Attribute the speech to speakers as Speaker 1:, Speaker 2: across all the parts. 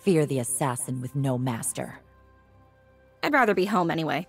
Speaker 1: Fear the assassin with no master.
Speaker 2: I'd rather be home anyway.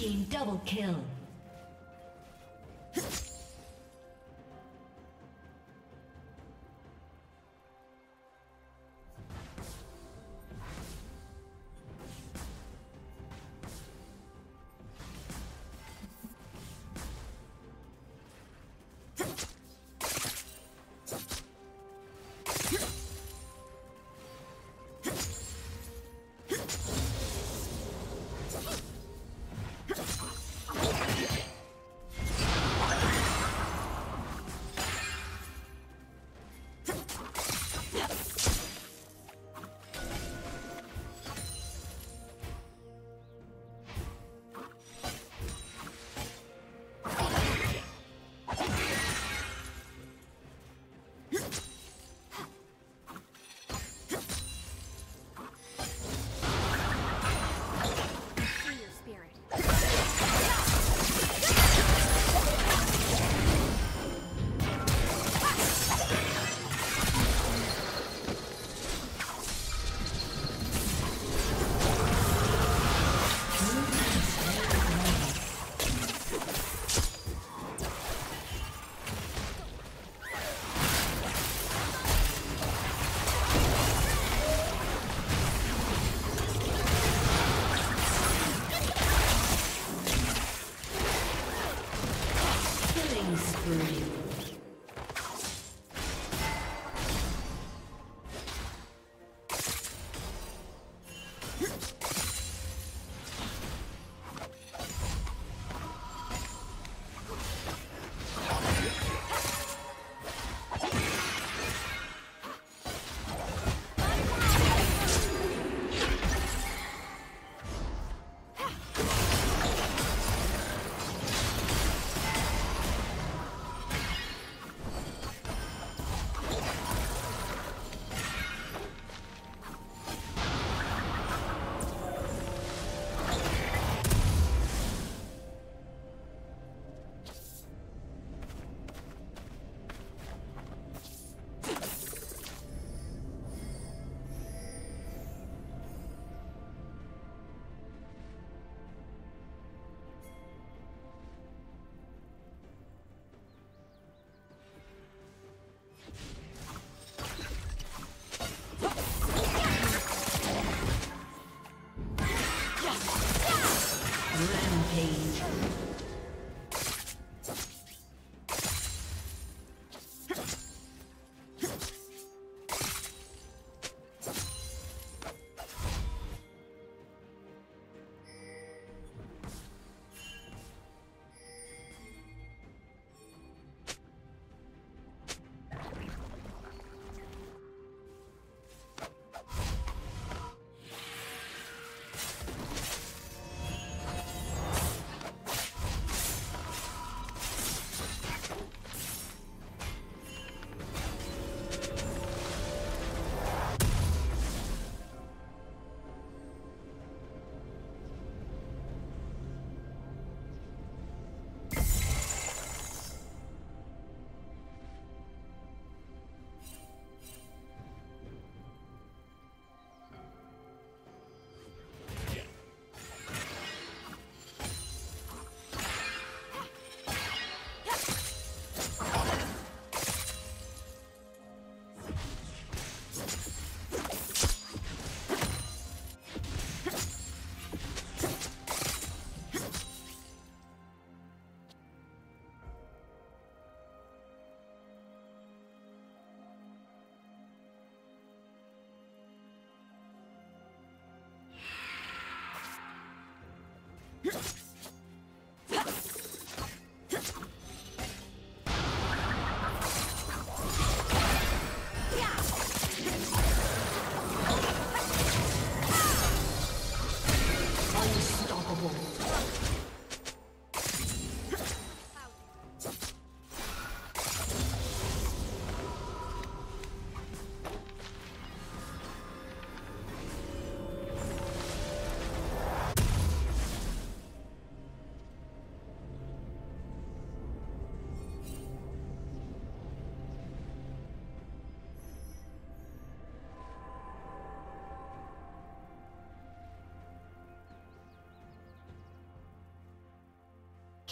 Speaker 3: Team double kill.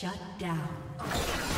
Speaker 3: Shut down.